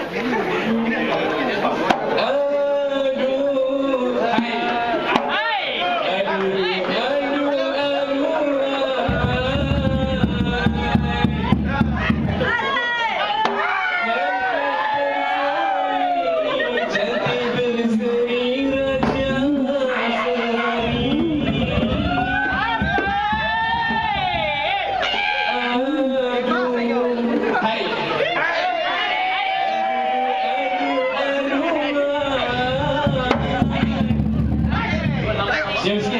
Mm-hmm. Девочки,